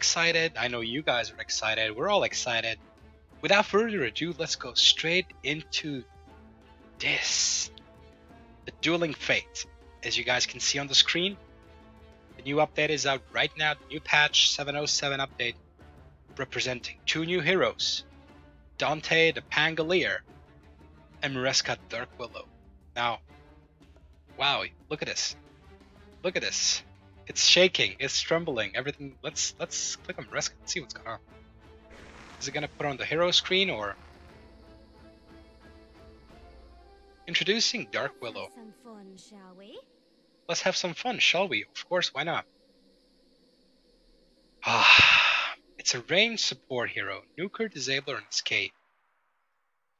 excited. I know you guys are excited. We're all excited. Without further ado, let's go straight into this. The Dueling Fate. As you guys can see on the screen, the new update is out right now. The new patch 707 update representing two new heroes. Donté the Pangolier and Mireska Dark Willow. Now, wow, look at this. Look at this. It's shaking, it's trembling, everything. Let's let's click on Mireska and see what's going on. Is it gonna put on the hero screen or Introducing Dark Willow. Some fun, shall we? Let's have some fun, shall we? Of course, why not? Ah, it's a range support hero, nuker, disabler, and escape.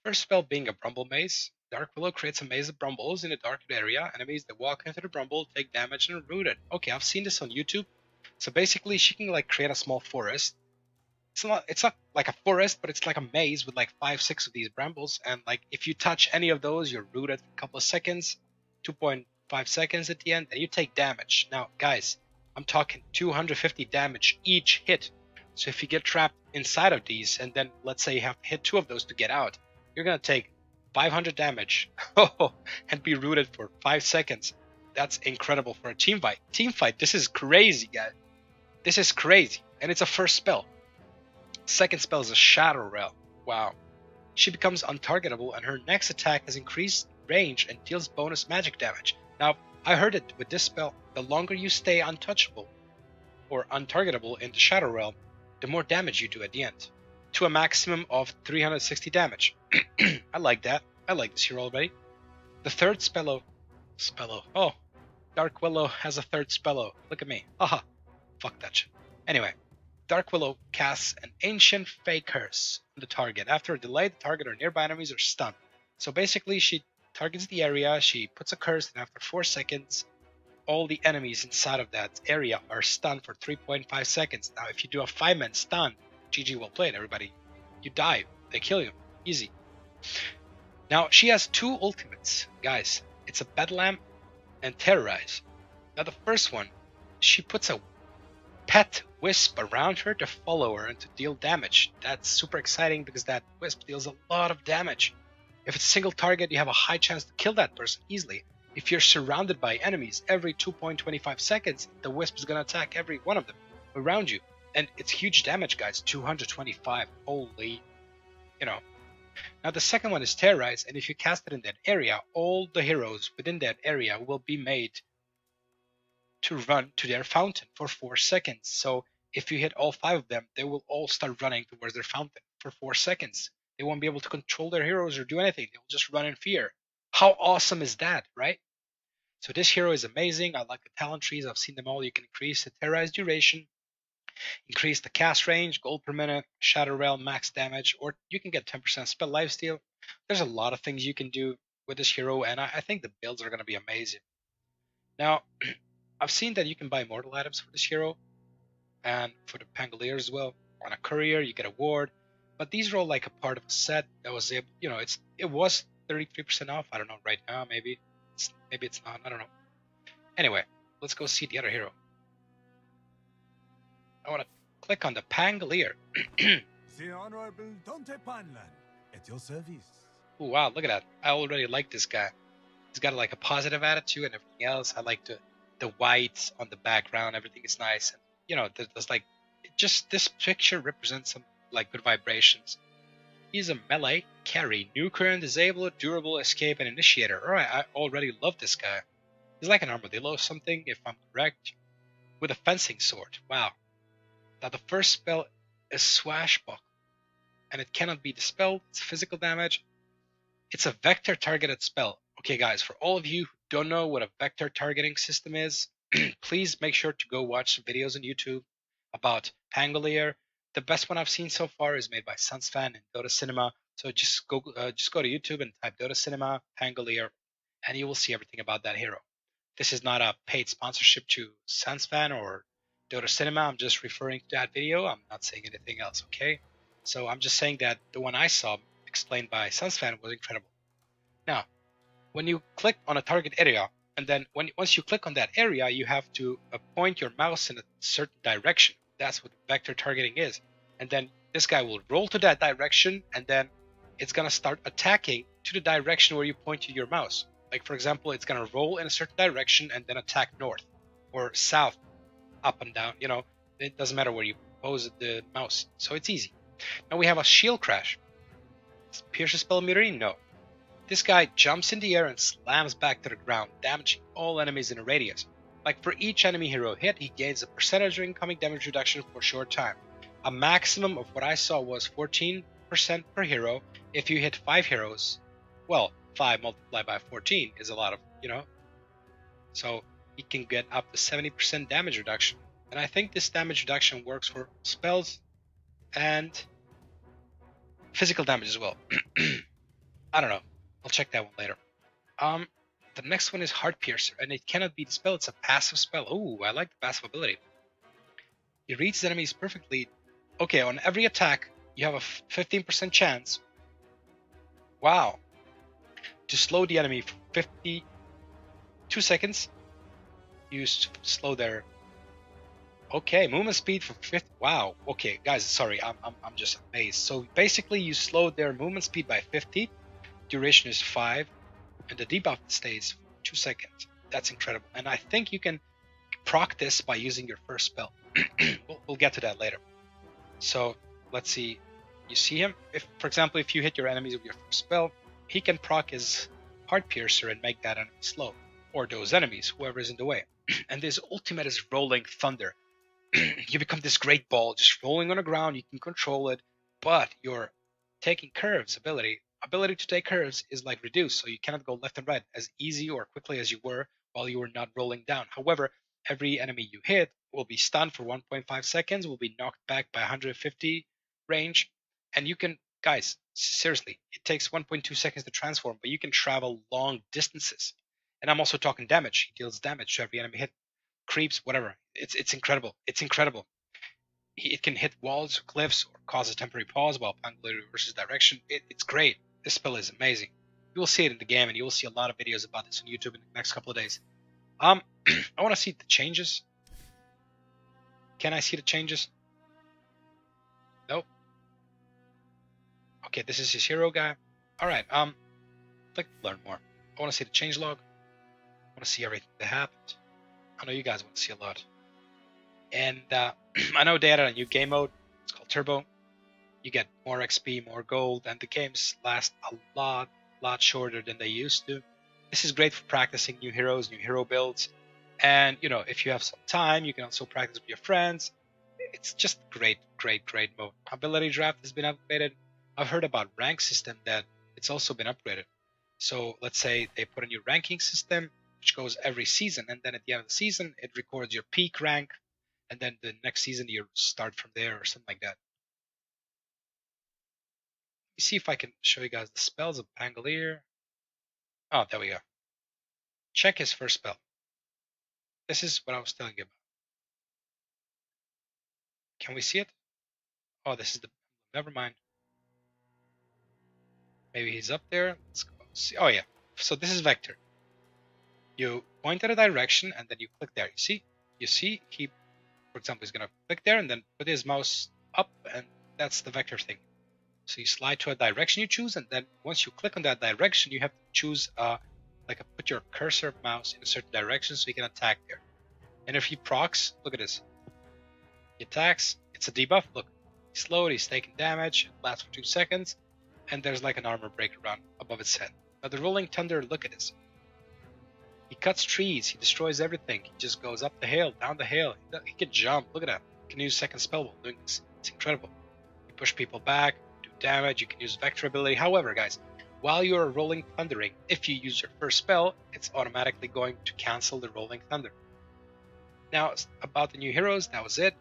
First spell being a Bramble Maze. Dark Willow creates a maze of Brambles in a dark area. Enemies that walk into the Bramble take damage and are rooted. Okay, I've seen this on YouTube. So basically, she can like create a small forest. It's not it's not like a forest, but it's like a maze with like five, six of these brambles. And like if you touch any of those, you're rooted for a couple of seconds, 2.5 seconds at the end, and you take damage. Now, guys, I'm talking 250 damage each hit. So if you get trapped inside of these, and then let's say you have to hit two of those to get out, you're gonna take 500 damage and be rooted for five seconds. That's incredible for a team fight. Team fight, this is crazy, guys. This is crazy, and it's a first spell. Second spell is a Shadow Realm. Wow. She becomes untargetable, and her next attack has increased range and deals bonus magic damage. Now, I heard it with this spell, the longer you stay untouchable or untargetable in the Shadow Realm, the more damage you do at the end, to a maximum of 360 damage. I like that. I like this hero already. The third spello, spello. Oh, Dark Willow has a third spello. Look at me. Haha. Fuck that shit. Anyway, Dark Willow casts an ancient fake curse on the target. After a delay, the target or nearby enemies are stunned. So basically, she targets the area, she puts a curse, and after 4 seconds, all the enemies inside of that area are stunned for 3.5 seconds. Now, if you do a 5 man stun, GG well played, everybody. You die, they kill you. Easy. Now, she has two ultimates, guys. It's a Bedlam and Terrorize. Now, the first one, she puts a pet wisp around her to follow her and to deal damage. That's super exciting because that wisp deals a lot of damage. If it's a single target, you have a high chance to kill that person easily. If you're surrounded by enemies every 2.25 seconds, the wisp is gonna attack every one of them around you. And it's huge damage, guys. 225. Holy, you know. Now the second one is Terrorize, and if you cast it in that area, all the heroes within that area will be made to run to their fountain for 4 seconds. So if you hit all 5 of them, they will all start running towards their fountain for 4 seconds. They won't be able to control their heroes or do anything. They'll just run in fear. How awesome is that, right? So this hero is amazing. I like the talent trees. I've seen them all. You can increase the terrorize duration, increase the cast range, gold per minute, shadow realm, max damage, or you can get 10% spell lifesteal. There's a lot of things you can do with this hero, and I, I think the builds are going to be amazing. Now, I've seen that you can buy mortal items for this hero, and for the Pangolier as well. On a courier, you get a ward, but these are all like a part of a set that was able, you know, it's it was 33% off. I don't know right now, maybe it's maybe it's not. I don't know. Anyway, let's go see the other hero. I want to click on the Pangolier. the Honorable Donté Panlin at your service. Ooh, wow, look at that. I already like this guy. He's got like a positive attitude and everything else. I like the the whites on the background. Everything is nice. And, you know, there's like just this picture represents some like good vibrations. He's a melee carry, nuker and disable, durable, escape, and initiator. Alright, I already love this guy. He's like an armadillo or something, if I'm correct. With a fencing sword. Wow. Now the first spell is Swashbuck, And it cannot be dispelled, it's physical damage. It's a vector targeted spell. Okay guys, for all of you who don't know what a vector targeting system is, please make sure to go watch some videos on YouTube about Pangolier. The best one I've seen so far is made by Sunsfan and Dota Cinema. So just go uh, just go to YouTube and type Dota Cinema Pangolier, and you will see everything about that hero. This is not a paid sponsorship to Sunsfan or Dota Cinema. I'm just referring to that video. I'm not saying anything else. Okay. So I'm just saying that the one I saw explained by Sunsfan was incredible. Now, when you click on a target area, and then when once you click on that area, you have to point your mouse in a certain direction. That's what vector targeting is. And then this guy will roll to that direction, and then it's gonna start attacking to the direction where you point to your mouse. Like for example, it's gonna roll in a certain direction and then attack north or south, up and down. You know, it doesn't matter where you pose the mouse, so it's easy. Now we have a shield crash. Pierces spell meter? No. This guy jumps in the air and slams back to the ground, damaging all enemies in a radius. Like for each enemy hero hit, he gains a percentage of incoming damage reduction for a short time. A maximum of what I saw was 14% per hero. If you hit 5 heroes, well, 5 multiplied by 14 is a lot of, you know. So he can get up to 70% damage reduction. And I think this damage reduction works for spells and physical damage as well. I don't know. I'll check that one later. Um, the next one is Heart Piercer, and it cannot be dispelled. It's a passive spell. Oh, I like the passive ability. It reads enemies perfectly. Okay, on every attack, you have a 15% chance. Wow. To slow the enemy for 52 seconds, you slow their. Okay, movement speed for 50. Wow. Okay, guys, sorry, I'm, I'm, I'm just amazed. So basically, you slow their movement speed by 50. Duration is 5 and the debuff stays for two seconds. That's incredible. And I think you can proc this by using your first spell. we'll, we'll, get to that later. So let's see. You see him? If, for example, if you hit your enemies with your first spell, he can proc his Heart Piercer and make that enemy slow, or those enemies, whoever is in the way. And this ultimate is Rolling Thunder. you become this great ball, just rolling on the ground. You can control it, but your taking curves ability ability to take curves is like reduced, so you cannot go left and right as easy or quickly as you were while you were not rolling down. However, every enemy you hit will be stunned for 1.5 seconds, will be knocked back by 150 range, and you can, guys, seriously, it takes 1.2 seconds to transform, but you can travel long distances. And I'm also talking damage. He deals damage to every enemy hit, creeps, whatever. It's it's incredible. It's incredible. It can hit walls, cliffs, or cause a temporary pause while Pangolier reverses direction. It, it's great. This spell is amazing. You will see it in the game, and you will see a lot of videos about this on YouTube in the next couple of days. Um, I want to see the changes. Can I see the changes? Nope. Okay, this is his hero guy. All right. Um, like learn more. I want to see the change log. Want to see everything that happened. I know you guys want to see a lot. And uh, I know they added a new game mode. It's called Turbo you get more XP, more gold, and the games last a lot, lot shorter than they used to. This is great for practicing new heroes, new hero builds, and you know if you have some time, you can also practice with your friends. It's just great, great, great mode. Ability draft has been upgraded. I've heard about rank system that it's also been upgraded. So let's say they put a new ranking system which goes every season, and then at the end of the season it records your peak rank, and then the next season you start from there or something like that Let me see if I can show you guys the spells of Pangolier. Oh, there we go. Check his first spell. This is what I was telling you about. Can we see it? Oh, this is the. Never mind. Maybe he's up there. Let's go see. Oh, yeah. So this is vector. You point at a direction and then you click there. You see? You see? He, for example, is going to click there and then put his mouse up, and that's the vector thing. So you slide to a direction you choose, and then once you click on that direction, you have to choose uh, like a, put your cursor mouse in a certain direction so you can attack there. And if he procs, look at this. He attacks, it's a debuff. Look, he's slowed, he's taking damage, lasts for two seconds, and there's like an armor break around above his head. Now the Rolling Thunder, look at this. He cuts trees, he destroys everything. He just goes up the hill, down the hill. He can jump. Look at that. He can use second spell while doing this. It's incredible. He push people back, do damage, you can use Vector ability. However, guys, while you're rolling Thundering, if you use your first spell, it's automatically going to cancel the Rolling Thunder. Now, about the new heroes, that was it.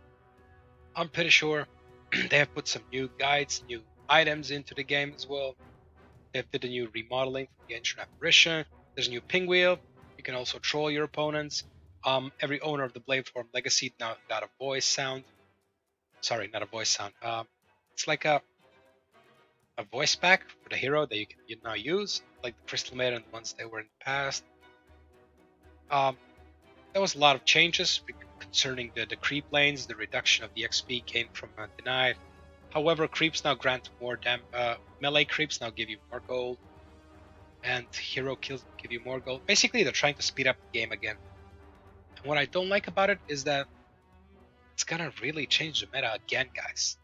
I'm pretty sure they have put some new guides, new items into the game as well. They've did a new remodeling for the Ancient Apparition. There's a new Pinwheel. Can also troll your opponents. Um, every owner of the Blameform Legacy now got a voice sound. Sorry, not a voice sound. Um, it's like a a voice pack for the hero that you can you now use, like the Crystal Maiden ones they were in the past. Um, there was a lot of changes concerning the, the creep lanes, the reduction of the XP gained from uh, denied. However, creeps now grant more dam. Uh, melee creeps now give you more gold, and hero kills give you more gold. Basically, they're trying to speed up the game again. And what I don't like about it is that it's gonna really change the meta again, guys.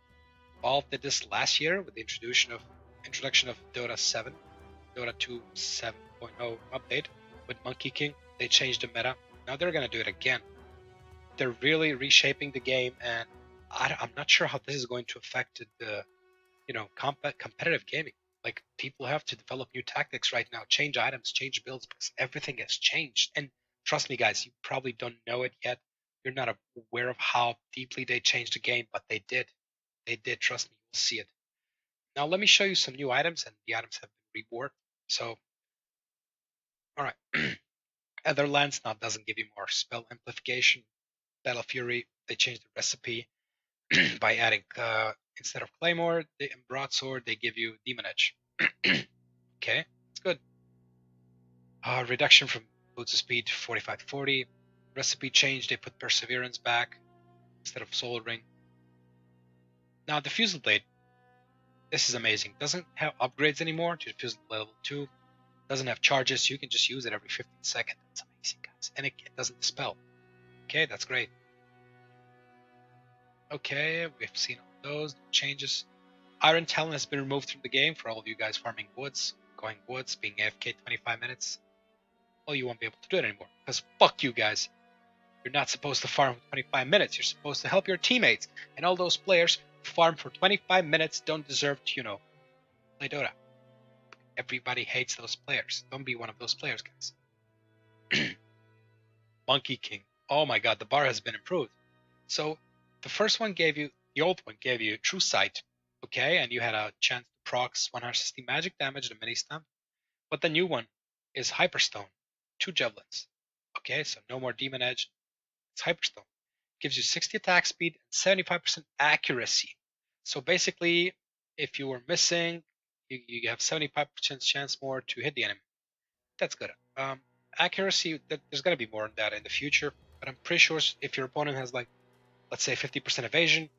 Valve did this last year with the introduction of introduction of Dota 7, Dota 2 7.0 update with Monkey King. They changed the meta. Now they're gonna do it again. They're really reshaping the game, and I, am not sure how this is going to affect the, you know, comp- competitive gaming. Like people have to develop new tactics right now, change items, change builds because everything has changed. And trust me, guys, you probably don't know it yet. You're not aware of how deeply they changed the game, but they did. They did. Trust me, you'll see it. Now let me show you some new items, and the items have been reworked. So, all right. Aether Lens now doesn't give you more spell amplification. Battle Fury, they changed the recipe by adding uh, instead of Claymore and Broadsword, they give you Demon Edge. okay, it's good. Uh, reduction from boots of speed 45 to 40. Recipe change, they put Perseverance back instead of Soul Ring. Now the Fusel Blade, this is amazing. Doesn't have upgrades anymore to Fusel level 2. Doesn't have charges, you can just use it every 15 seconds. That's amazing, guys. And it, it doesn't dispel. Okay, that's great. Okay, we've seen those changes. Iron Talon has been removed from the game for all of you guys farming woods, going woods, being AFK 25 minutes. Well, you won't be able to do it anymore because fuck you guys. You're not supposed to farm for 25 minutes. You're supposed to help your teammates. And all those players who farm for 25 minutes don't deserve to, you know, play Dota. Everybody hates those players. Don't be one of those players, guys. Monkey King. Oh my god, the bar has been improved. So the first one gave you, the old one gave you True Sight, okay, and you had a chance to proc 160 magic damage the mini stamp. But the new one is Hyperstone, two javelins, okay, so no more Demon Edge. It's Hyperstone. gives you 60 attack speed and 75% accuracy. So basically, if you were missing, you, you have 75% chance more to hit the enemy. That's good. Um, accuracy, there's going to be more on that in the future, but I'm pretty sure if your opponent has like let's say 50% evasion,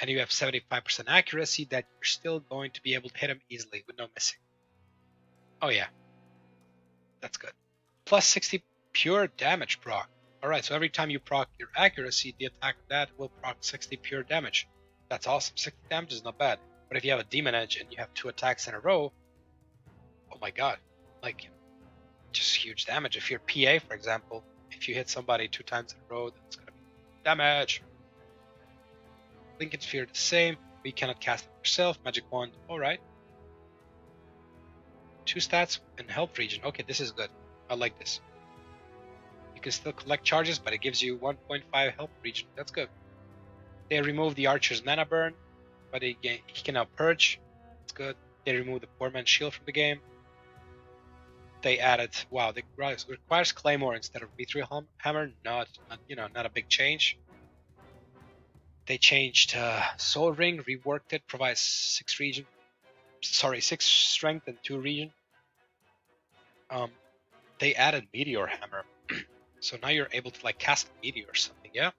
and you have 75% accuracy, that you're still going to be able to hit him easily with no missing. Oh yeah, that's good. Plus 60 pure damage proc. Alright, so every time you proc your accuracy, the attack that will proc 60 pure damage. That's awesome. 60 damage is not bad. But if you have a demon edge and you have two attacks in a row, oh my god, like just huge damage. If you're PA, for example, if you hit somebody two times in a row, that's gonna be damage. Linken Sphere the same. We cannot cast it ourselves. Magic Wand, alright. Two stats and help regen. Okay, this is good. I like this. You can still collect charges, but it gives you 1.5 help regen. That's good. They remove the archer's mana burn, but he, he can now purge. That's good. They remove the poor man's shield from the game. They added wow, it requires claymore instead of mithril hammer. Not, not you know not a big change. They changed uh, Soul Ring, reworked it, provides six regen, sorry, six strength and two regen. Um, they added Meteor Hammer, so now you're able to like cast meteor or something. Yeah,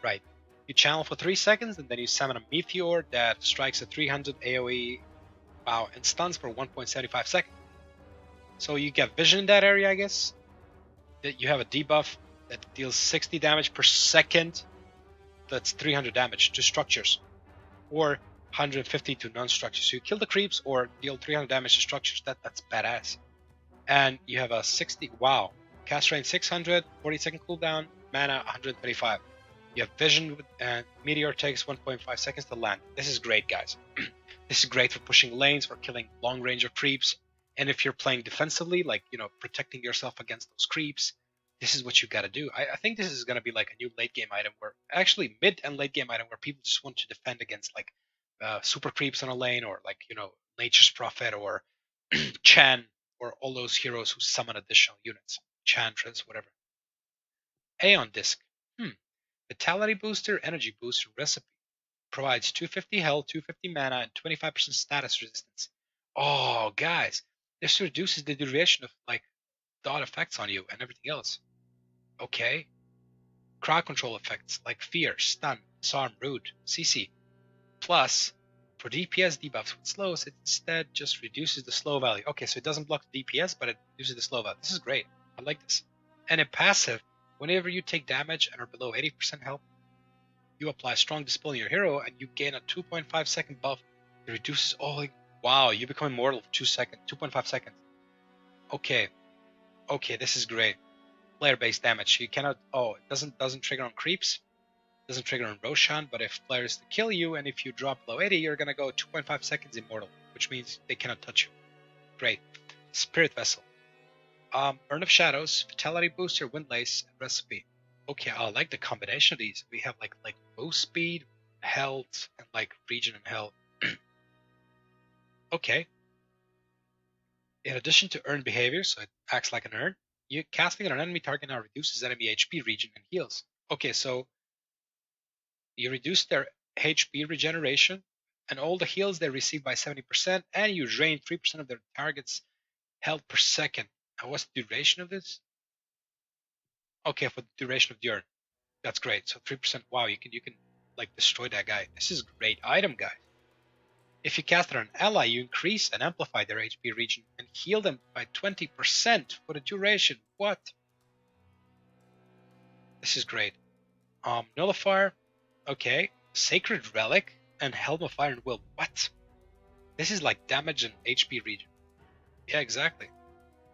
right. You channel for three seconds, and then you summon a meteor that strikes a 300 AOE, wow, and stuns for 1.75 seconds. So you get vision in that area, I guess. That you have a debuff that deals 60 damage per second that's 300 damage to structures, or 150 to non-structures. So you kill the creeps or deal 300 damage to structures. That that's badass. And you have a 60. Wow, cast range 600, 40 second cooldown, mana 125. You have vision, and meteor takes 1.5 seconds to land. This is great, guys. this is great for pushing lanes or killing long range of creeps. And if you're playing defensively, like you know, protecting yourself against those creeps, this is what you got to do. I, I, think this is going to be like a new late game item where actually mid and late game item where people just want to defend against like uh, super creeps on a lane or like you know nature's prophet or Chan or all those heroes who summon additional units, Chantras, whatever. Aeon Disc. Hmm. Vitality booster, energy booster recipe provides 250 health, 250 mana, and 25% status resistance. Oh, guys, this reduces the duration of like dot effects on you and everything else. Okay. crowd control effects like Fear, Stun, Disarm, Rude, CC. Plus, for DPS debuffs with slows, it instead just reduces the slow value. Okay, so it doesn't block the DPS, but it reduces the slow value. This is great. I like this. And in passive, whenever you take damage and are below 80% health, you apply strong dispel on your hero and you gain a 2.5 second buff. It reduces all. Wow, you become immortal for two seconds, 2.5 seconds. Okay, okay, this is great. Player-based damage. You cannot. Oh, it doesn't doesn't trigger on creeps. Doesn't trigger on Roshan, but if players to kill you and if you drop below 80, you're gonna go 2.5 seconds immortal, which means they cannot touch you. Great. Spirit Vessel. Um, Urn of Shadows, Vitality Booster, Windlace, Recipe. Okay, I like the combination of these. We have like like boost speed, health, and like regen and health. okay. In addition to urn behavior, so it acts like an urn, you casting on an enemy target now reduces enemy HP, regen, and heals. Okay, so you reduce their HP regeneration and all the heals they receive by 70%, and you drain 3% of their target's health per second. And what's the duration of this? Okay, for the duration of the urn. That's great. So 3%. Wow, you can you can like destroy that guy. This is a great item, guys. If you cast on an ally, you increase and amplify their HP regen and heal them by 20% for the duration. What? This is great. Um, Nullifier, okay. Sacred Relic and Helm of Iron Will. What? This is like damage and HP region. Yeah, exactly.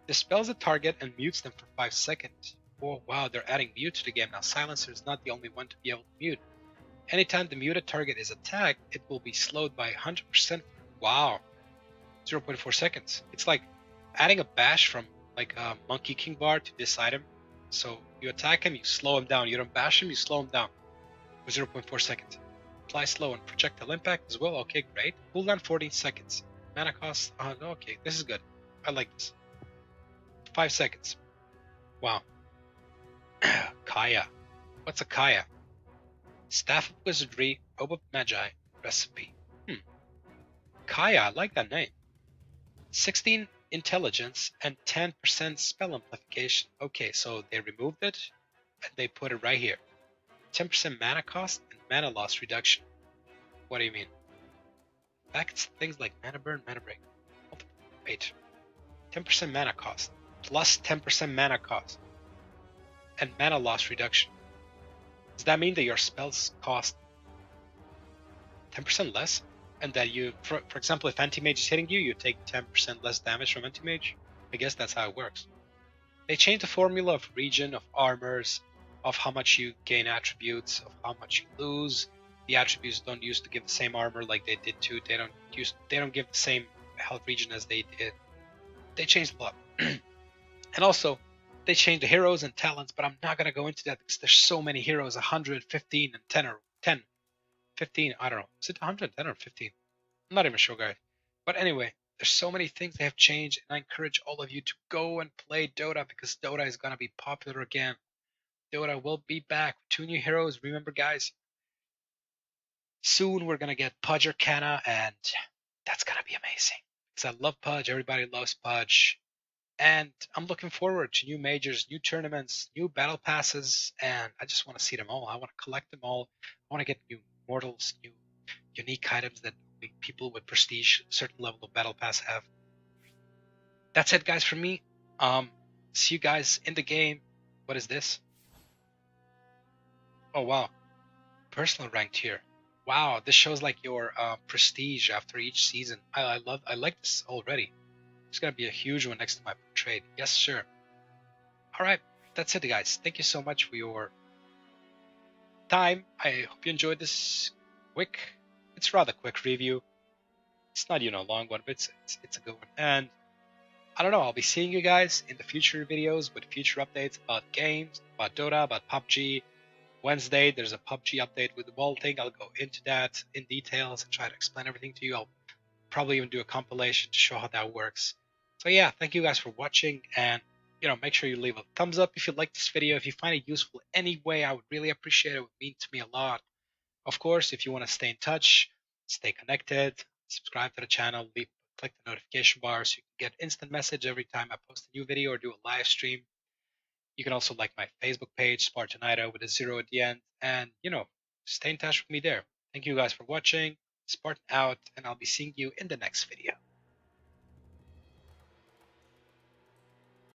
Dispels the target and mutes them for 5 seconds. Oh wow, they're adding mute to the game now. Silencer is not the only one to be able to mute. Anytime the muted target is attacked, it will be slowed by 100%. Wow. 0.4 seconds. It's like adding a bash from like a Monkey King bar to this item. So you attack him, you slow him down. You don't bash him, you slow him down for 0.4 seconds. Apply slow and projectile impact as well. Okay, great. Cooldown 14 seconds. Mana cost. Uh, okay, this is good. I like this. 5 seconds. Wow. Kaya. What's a Kaya? Staff of Wizardry, Robe of Magi, Recipe. Hmm. Kaya, I like that name. 16 intelligence and 10% spell amplification. Okay, so they removed it and they put it right here. 10% mana cost and mana loss reduction. What do you mean? Affects things like mana burn, mana break. Wait. 10% mana cost plus 10% mana cost and mana loss reduction. Does that mean that your spells cost 10% less? And that you, for, for example, if Anti-Mage is hitting you, you take 10% less damage from Anti-Mage? I guess that's how it works. They changed the formula of regen, of armors, of how much you gain attributes, of how much you lose. The attributes don't used to give the same armor like they did to. They don't use they don't give the same health region as they did. They changed a lot. and also, they changed the heroes and talents, but I'm not gonna go into that because there's so many heroes, 115 and 10 or 10, 15, I don't know. Is it 110 or 15? I'm not even sure, guys. But anyway, there's so many things they have changed, and I encourage all of you to go and play Dota because Dota is gonna be popular again. Dota will be back with two new heroes. Remember, guys, soon we're gonna get Pudge arcana, and that's gonna be amazing. Because I love Pudge, everybody loves Pudge and I'm looking forward to new majors, new tournaments, new battle passes, and I just want to see them all. I want to collect them all. I want to get new mortals, new unique items that people with prestige, certain level of battle pass have. That's it, guys, for me. Um, see you guys in the game. What is this? Oh wow, personal ranked here. Wow, this shows like your uh, prestige after each season. I, I love, I like this already. It's gonna be a huge one next to my trade. Yes, sir. All right, that's it, guys. Thank you so much for your time. I hope you enjoyed this quick. It's rather quick review. It's not you know a long one, but it's, it's it's a good one. And I don't know. I'll be seeing you guys in the future videos with future updates about games, about Dota, about PUBG. Wednesday, there's a PUBG update with the vaulting. I'll go into that in details and try to explain everything to you. I'll probably even do a compilation to show how that works. So yeah, thank you guys for watching and you know, make sure you leave a thumbs up if you like this video. If you find it useful anyway, I would really appreciate it. It would mean to me a lot. Of course, if you want to stay in touch, stay connected, subscribe to the channel, leave, click the notification bar so you can get instant message every time I post a new video or do a live stream. You can also like my Facebook page, Spartanido with a zero at the end, and you know, stay in touch with me there. Thank you guys for watching. Spartan out, and I'll be seeing you in the next video.